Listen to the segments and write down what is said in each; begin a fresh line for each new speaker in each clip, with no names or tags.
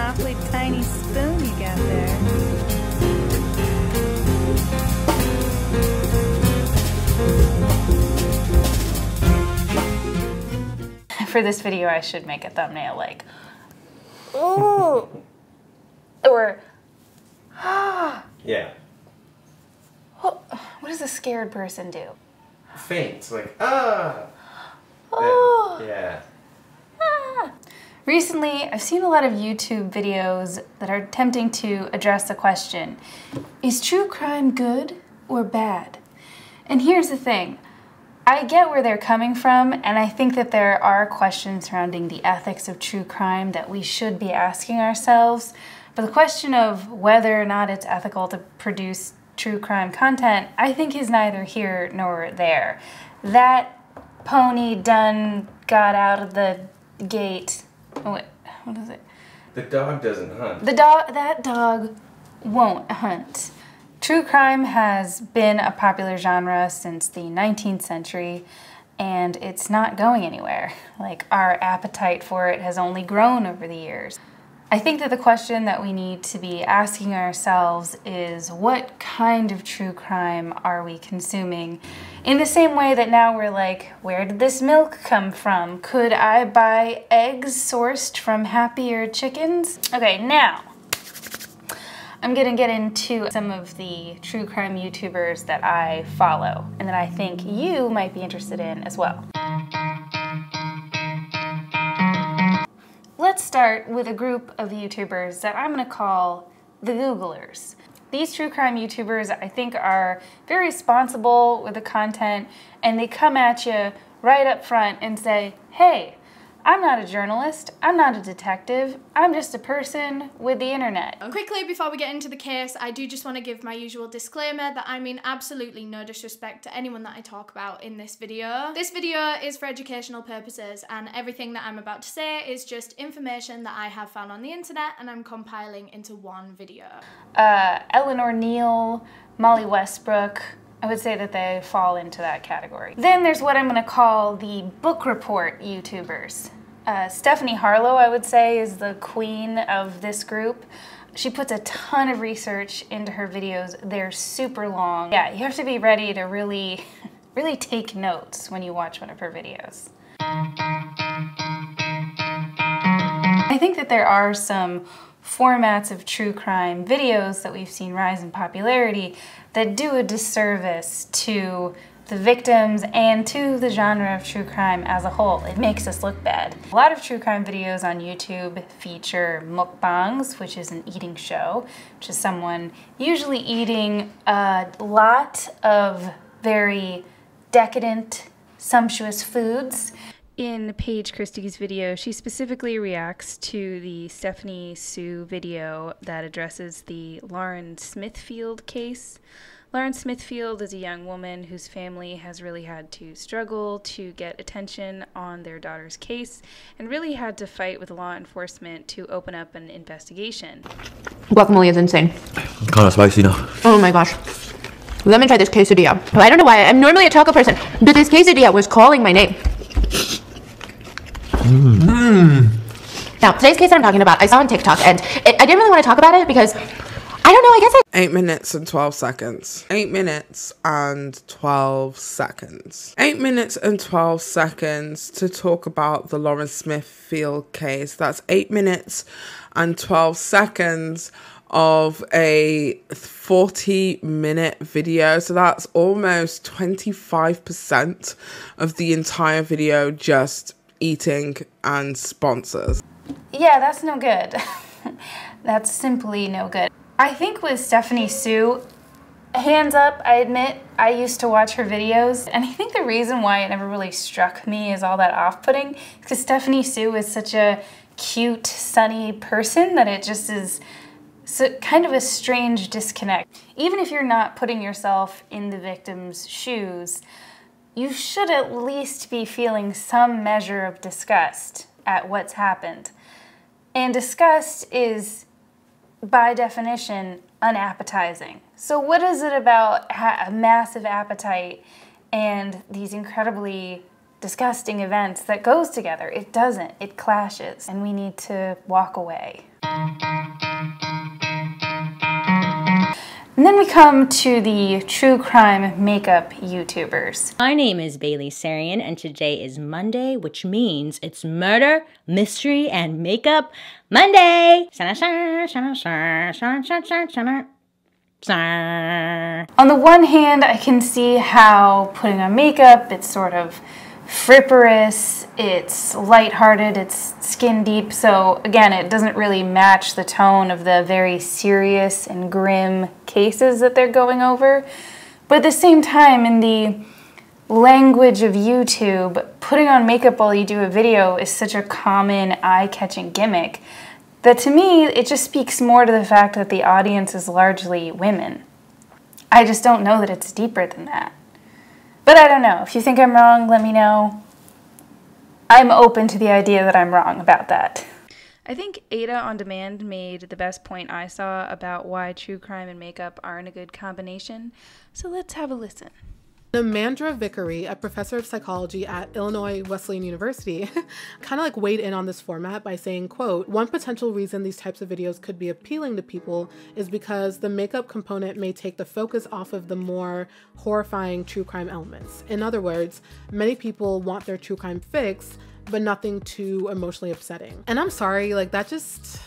awfully tiny spoon you got there. For this video, I should make a thumbnail like, ooh, or ah.
Yeah.
what does a scared person do?
Faint. Like, ah.
Oh.
Yeah.
Ah. Recently, I've seen a lot of YouTube videos that are attempting to address the question Is true crime good or bad? And here's the thing I get where they're coming from, and I think that there are questions surrounding the ethics of true crime that we should be asking ourselves. But the question of whether or not it's ethical to produce true crime content, I think is neither here nor there. That pony done got out of the gate. Oh, wait, what is it?
The dog doesn't hunt.
The dog, that dog won't hunt. True crime has been a popular genre since the 19th century, and it's not going anywhere. Like, our appetite for it has only grown over the years. I think that the question that we need to be asking ourselves is what kind of true crime are we consuming? In the same way that now we're like, where did this milk come from? Could I buy eggs sourced from happier chickens? Okay, now I'm gonna get into some of the true crime YouTubers that I follow and that I think you might be interested in as well. Let's start with a group of YouTubers that I'm gonna call the Googlers. These true crime YouTubers, I think, are very responsible with the content and they come at you right up front and say, hey, I'm not a journalist, I'm not a detective, I'm just a person with the internet.
Quickly, before we get into the case, I do just want to give my usual disclaimer that I mean absolutely no disrespect to anyone that I talk about in this video. This video is for educational purposes, and everything that I'm about to say is just information that I have found on the internet and I'm compiling into one video.
Uh, Eleanor Neale, Mollie Westbrook, I would say that they fall into that category. Then there's what I'm going to call the book report YouTubers. Uh, Stephanie Harlowe, I would say, is the queen of this group. She puts a ton of research into her videos. They're super long. Yeah, you have to be ready to really, really take notes when you watch one of her videos. I think that there are some formats of true crime videos that we've seen rise in popularity that do a disservice to the victims and to the genre of true crime as a whole. It makes us look bad. A lot of true crime videos on YouTube feature mukbangs, which is an eating show, which is someone usually eating a lot of very decadent, sumptuous foods. In Paige Christie's video, she specifically reacts to the Stephanie Soo video that addresses the Lauren Smithfield case. Lauren Smithfield is a young woman whose family has really had to struggle to get attention on their daughter's case and really had to fight with law enforcement to open up an investigation.
Guacamole is insane.
Kind of spicy now.
Oh my gosh. Let me try this quesadilla. I don't know why. I'm normally a taco person, but this quesadilla was calling my name. Mm. Now, today's case that I'm talking about, I saw on TikTok, and it, I didn't really want to talk about it because I don't know. I guess I
8 minutes and 12 seconds. 8 minutes and 12 seconds. 8 minutes and 12 seconds to talk about the Lauren Smith Field case. That's 8 minutes and 12 seconds of a 40 minute video. So that's almost 25% of the entire video just eating and sponsors.
Yeah, that's no good. that's simply no good. I think with Stephanie Soo, hands up, I admit, I used to watch her videos, and I think the reason why it never really struck me as all that off putting because Stephanie Soo is such a cute, sunny person that it just is so kind of a strange disconnect. Even if you're not putting yourself in the victim's shoes, you should at least be feeling some measure of disgust at what's happened. And disgust is, by definition, unappetizing. So, what is it about a massive appetite and these incredibly disgusting events that goes together? It doesn't, it clashes, and we need to walk away. And then we come to the true crime makeup YouTubers.
My name is Bailey Sarian, and today is Monday, which means it's murder, mystery, and makeup Monday.
On the one hand, I can see how putting on makeup, it's sort of fripperous, it's lighthearted, it's skin deep. So again, it doesn't really match the tone of the very serious and grim cases that they're going over. But at the same time, in the language of YouTube, putting on makeup while you do a video is such a common eye-catching gimmick that to me, it just speaks more to the fact that the audience is largely women. I just don't know that it's deeper than that. But I don't know. If you think I'm wrong, let me know. I'm open to the idea that I'm wrong about that. I think Ada on Demand made the best point I saw about why true crime and makeup aren't a good combination. So let's have a listen.
Amanda Vicary, a professor of psychology at Illinois Wesleyan University, kind of like weighed in on this format by saying, quote, one potential reason these types of videos could be appealing to people is because the makeup component may take the focus off of the more horrifying true crime elements. In other words, many people want their true crime fix, but nothing too emotionally upsetting. And I'm sorry, like that just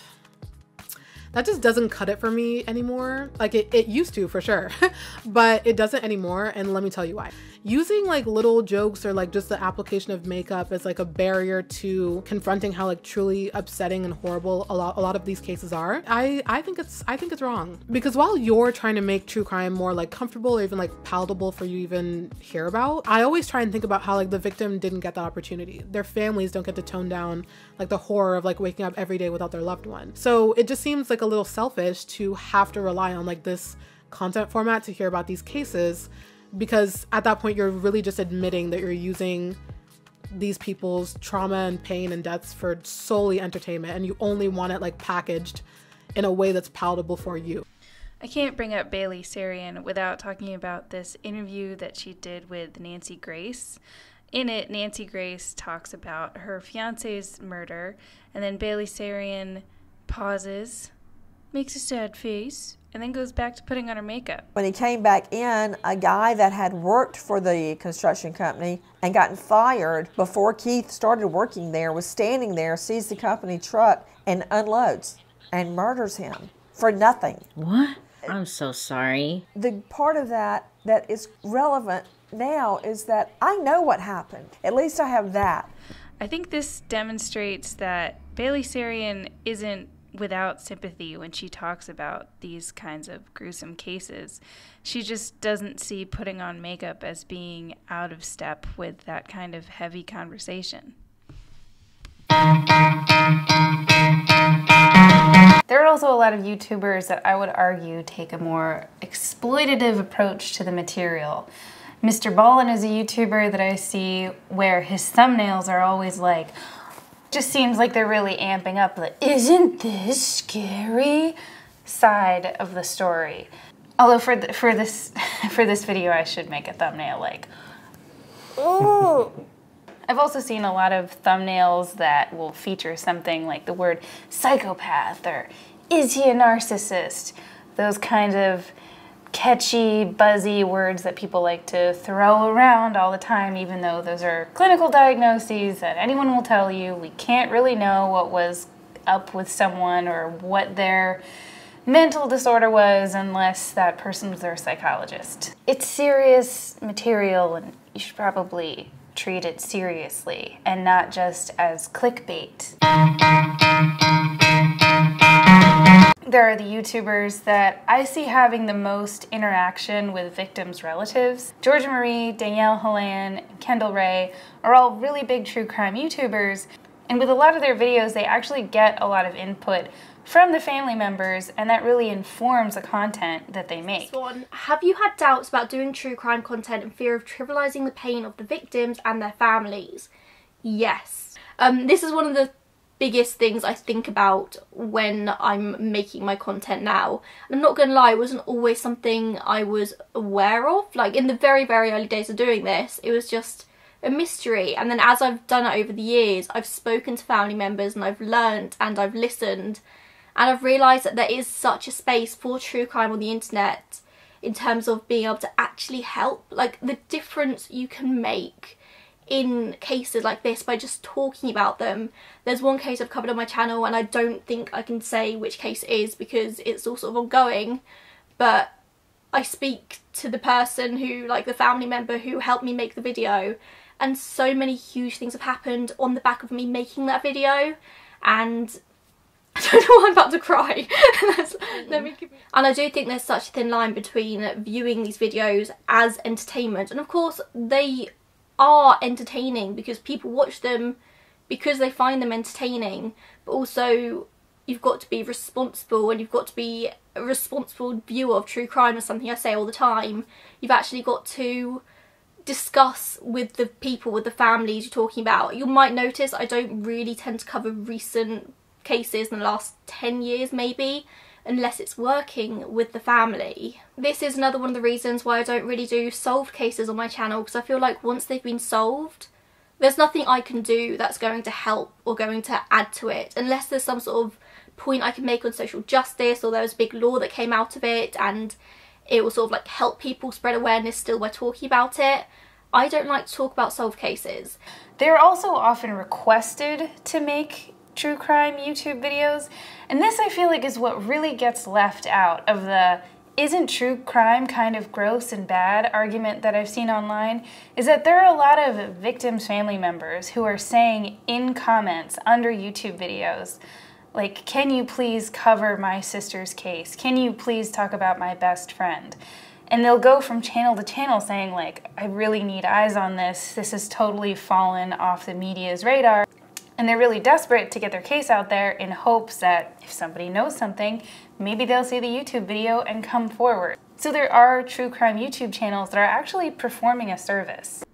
that just doesn't cut it for me anymore. Like it, it used to for sure, but it doesn't anymore. And let me tell you why using like little jokes or like just the application of makeup as like a barrier to confronting how like truly upsetting and horrible a lot a lot of these cases are i i think it's i think it's wrong. Because while you're trying to make true crime more like comfortable or even like palatable for you even hear about i always try and think about how like the victim didn't get that opportunity. Their families don't get to tone down like the horror of like waking up every day without their loved one. So it just seems like a little selfish to have to rely on like this content format to hear about these cases because at that point you're really just admitting that you're using these people's trauma and pain and deaths for solely entertainment and you only want it like packaged in a way that's palatable for you.
I can't bring up Bailey Sarian without talking about this interview that she did with Nancy Grace. In it, Nancy Grace talks about her fiance's murder, and then Bailey Sarian pauses, makes a sad face, and then goes back to putting on her makeup.
When he came back in, a guy that had worked for the construction company and gotten fired before Keith started working there was standing there, sees the company truck, and unloads and murders him for nothing.
What? I'm so sorry.
The part of that that is relevant now is that I know what happened. At least I have that.
I think this demonstrates that Bailey Sarian isn't without sympathy when she talks about these kinds of gruesome cases. She just doesn't see putting on makeup as being out of step with that kind of heavy conversation. There are also a lot of YouTubers that I would argue take a more exploitative approach to the material. Mr. Ballen is a YouTuber that I see where his thumbnails are always like, just seems like they're really amping up the isn't this scary side of the story. Although for for this for this video I should make a thumbnail like ooh. I've also seen a lot of thumbnails that will feature something like the word psychopath or is he a narcissist? Those kind of catchy, buzzy words that people like to throw around all the time, even though those are clinical diagnoses that anyone will tell you. We can't really know what was up with someone or what their mental disorder was unless that person was their psychologist. It's serious material and you should probably treat it seriously and not just as clickbait there are the YouTubers that I see having the most interaction with victims' relatives. Georgia Marie, Danelle Hallan, and Kendall Rae are all really big true crime YouTubers, and with a lot of their videos, they actually get a lot of input from the family members, and that really informs the content that they make.
Swan, have you had doubts about doing true crime content in fear of trivializing the pain of the victims and their families? Yes. Um, this is one of the biggest things I think about when I'm making my content now. And I'm not gonna lie, it wasn't always something I was aware of. Like in the very, very early days of doing this, it was just a mystery. And then as I've done it over the years, I've spoken to family members and I've learnt and I've listened And I've realised that there is such a space for true crime on the internet in terms of being able to actually help. Like the difference you can make in cases like this by just talking about them. There's one case I've covered on my channel and I don't think I can say which case it is because it's all sort of ongoing. But I speak to the person who, like the family member who helped me make the video and so many huge things have happened on the back of me making that video and I don't know why I'm about to cry. Mm-hmm. Let me and I do think there's such a thin line between viewing these videos as entertainment and of course they are entertaining because people watch them because they find them entertaining but also you've got to be responsible and you've got to be a responsible viewer of true crime is something I say all the time. You've actually got to discuss with the people, with the families you're talking about. You might notice I don't really tend to cover recent cases in the last 10 years maybe unless it's working with the family. This is another one of the reasons why I don't really do solved cases on my channel because I feel like once they've been solved there's nothing I can do that's going to help or going to add to it unless there's some sort of point I can make on social justice or there was a big law that came out of it and it will sort of like help people spread awareness still by talking about it. I don't like to talk about solved cases.
They're also often requested to make true crime YouTube videos, and this I feel like is what really gets left out of the isn't true crime kind of gross and bad argument that I've seen online is that there are a lot of victims' family members who are saying in comments under YouTube videos, like, can you please cover my sister's case? Can you please talk about my best friend? And they'll go from channel to channel saying, like, I really need eyes on this. This has totally fallen off the media's radar. And they're really desperate to get their case out there in hopes that if somebody knows something, maybe they'll see the YouTube video and come forward. So there are true crime YouTube channels that are actually performing a service.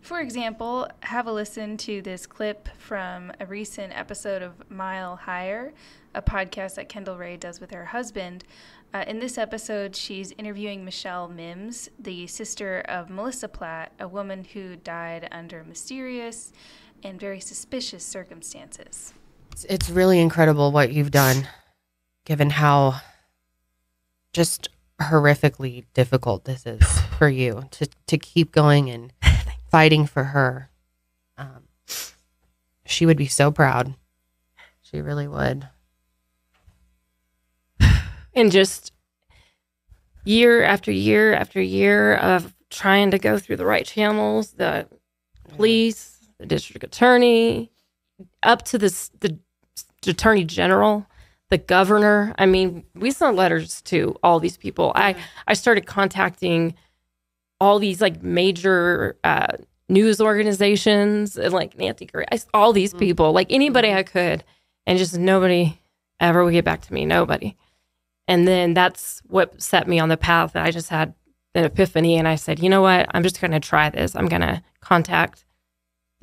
For example, have a listen to this clip from a recent episode of Mile Higher, a podcast that Kendall Rae does with her husband. Uh, in this episode, she's interviewing Michelle Mims, the sister of Melissa Platt, a woman who died under mysterious and very suspicious circumstances.
It's, it's really incredible what you've done, given how just horrifically difficult this is for you to, to keep going and fighting for her. Um, she would be so proud. She really would.
And just year after year after year of trying to go through the right channels, the police, the district attorney, up to this the attorney general, the governor. I mean, we sent letters to all these people. I I started contacting all these like major uh, news organizations and like Nancy Gray, all these people, like anybody I could, and just nobody ever would get back to me. Nobody. And then that's what set me on the path that I just had an epiphany, and I said, you know what? I'm just going to try this. I'm going to contact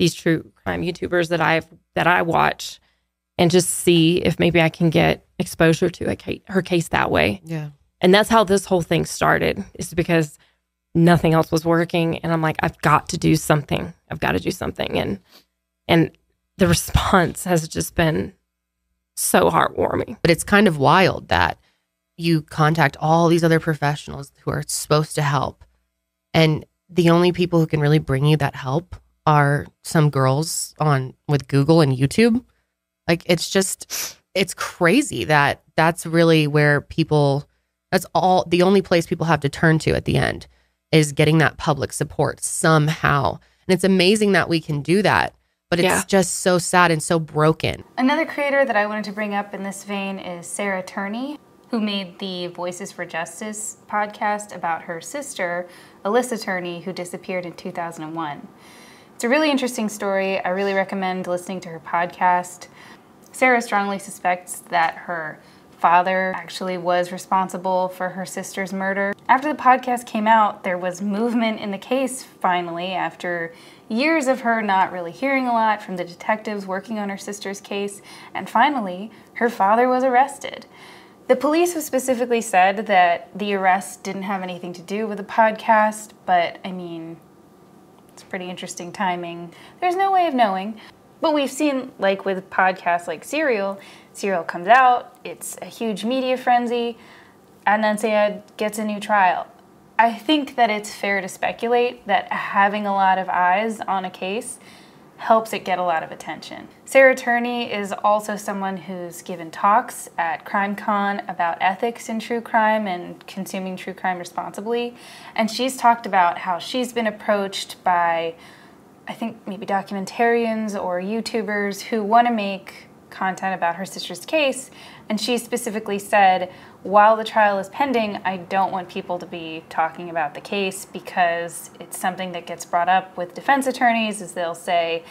these true crime YouTubers that I've that I watch, and just see if maybe I can get exposure to a case, her case that way.
Yeah.
And that's how this whole thing started. Is because nothing else was working and i'm like i've got to do something i've got to do something and and the response has just been so heartwarming
But it's kind of wild that you contact all these other professionals who are supposed to help. And the only people who can really bring you that help are some girls on with Google and YouTube. Like it's just it's crazy that that's really where people that's all the only place people have to turn to at the end is getting that public support somehow. And it's amazing that we can do that, but it's
Yeah.
just so sad and so broken.
Another creator that I wanted to bring up in this vein is Sarah Turney, who made the Voices for Justice podcast about her sister, Alyssa Turney, who disappeared in 2001. It's a really interesting story. I really recommend listening to her podcast. Sarah strongly suspects that her father actually was responsible for her sister's murder. After the podcast came out, there was movement in the case finally after years of her not really hearing a lot from the detectives working on her sister's case, and finally, her father was arrested. The police have specifically said that the arrest didn't have anything to do with the podcast, but I mean, it's pretty interesting timing. There's no way of knowing. But we've seen, like with podcasts like Serial, Serial comes out, it's a huge media frenzy, Adnan Syed gets a new trial. I think that it's fair to speculate that having a lot of eyes on a case helps it get a lot of attention. Sarah Turney is also someone who's given talks at CrimeCon about ethics in true crime and consuming true crime responsibly. And she's talked about how she's been approached by, I think, maybe documentarians or YouTubers who want to make content about her sister's case. And she specifically said, while the trial is pending, I don't want people to be talking about the case because it's something that gets brought up with defense attorneys as they'll say,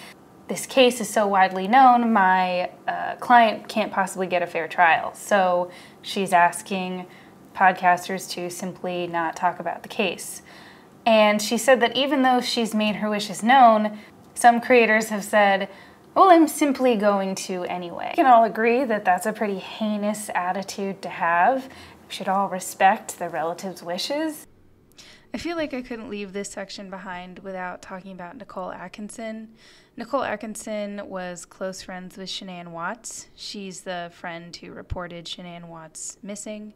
this case is so widely known, my uh, client can't possibly get a fair trial. So she's asking podcasters to simply not talk about the case. And she said that even though she's made her wishes known, some creators have said, well, I'm simply going to anyway. We can all agree that that's a pretty heinous attitude to have. We should all respect the relative's wishes. I feel like I couldn't leave this section behind without talking about Nickole Atkinson. Nickole Atkinson was close friends with Shanann Watts. She's the friend who reported Shanann Watts missing.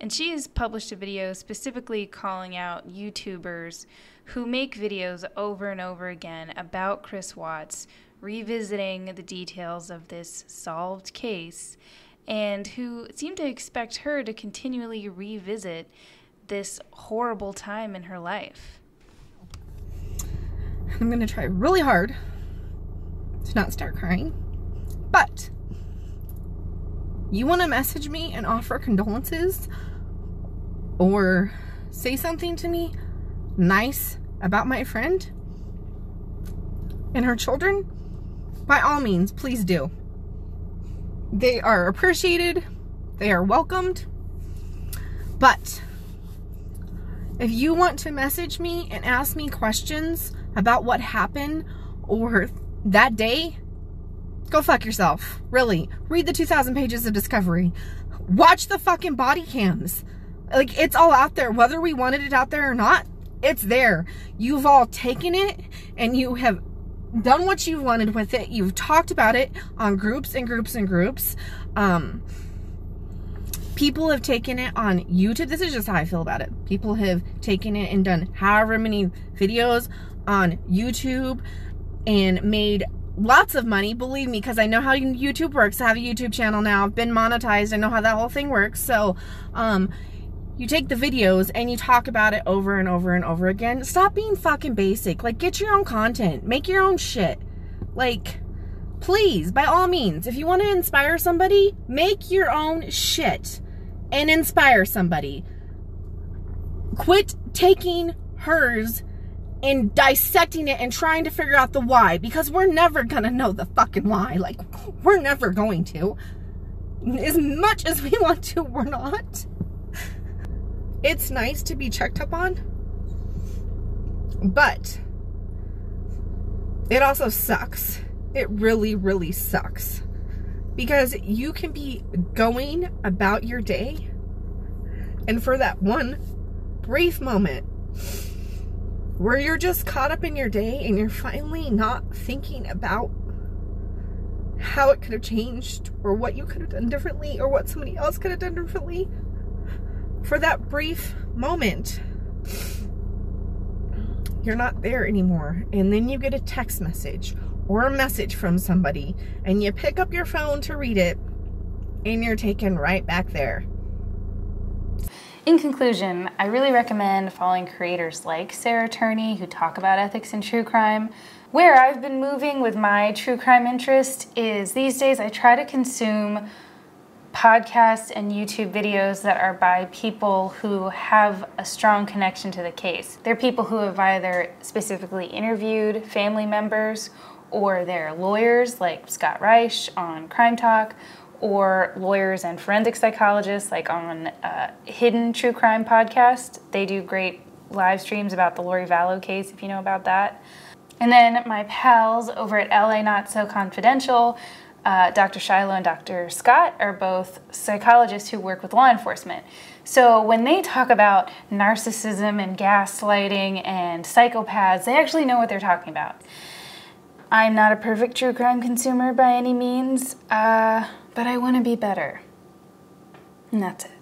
And she has published a video specifically calling out YouTubers who make videos over and over again about Chris Watts revisiting the details of this solved case and who seem to expect her to continually revisit this horrible time in her life.
I'm going to try really hard to not start crying. But you want to message me and offer condolences or say something to me nice about my friend and her children, by all means, please do. They are appreciated, they are welcomed, but if you want to message me and ask me questions about what happened or that day, go fuck yourself. Really. Read the 2,000 pages of discovery. Watch the fucking body cams. Like, it's all out there. Whether we wanted it out there or not, it's there. You've all taken it and you have done what you wanted with it. You've talked about it on groups and groups and groups. Um, people have taken it on YouTube. This is just how I feel about it. People have taken it and done however many videos on YouTube and made lots of money, believe me, because I know how YouTube works. I have a YouTube channel now. I've been monetized. I know how that whole thing works. So, um, you take the videos and you talk about it over and over and over again. Stop being fucking basic. Like, get your own content. Make your own shit. Like, please, by all means, if you want to inspire somebody, make your own shit and inspire somebody. Quit taking hers and dissecting it and trying to figure out the why because we're never gonna know the fucking why. Like, we're never going to. As much as we want to, we're not. It's nice to be checked up on, but it also sucks. It really, really sucks because you can be going about your day and for that one brief moment where you're just caught up in your day and you're finally not thinking about how it could have changed or what you could have done differently or what somebody else could have done differently for that brief moment you're not there anymore and then you get a text message or a message from somebody and you pick up your phone to read it and you're taken right back there.
In conclusion, I really recommend following creators like Sarah Turney who talk about ethics in true crime. Where I've been moving with my true crime interest is these days I try to consume podcasts and YouTube videos that are by people who have a strong connection to the case. They're people who have either specifically interviewed family members or they're lawyers like Scott Reisch on Crime Talk, or lawyers and forensic psychologists like on uh, Hidden True Crime podcast. They do great live streams about the Lori Vallow case, if you know about that. And then my pals over at LA Not So Confidential, uh, Dr. Shiloh and Dr. Scott, are both psychologists who work with law enforcement. So when they talk about narcissism and gaslighting and psychopaths, they actually know what they're talking about. I'm not a perfect true crime consumer by any means, uh, but I want to be better. And that's it.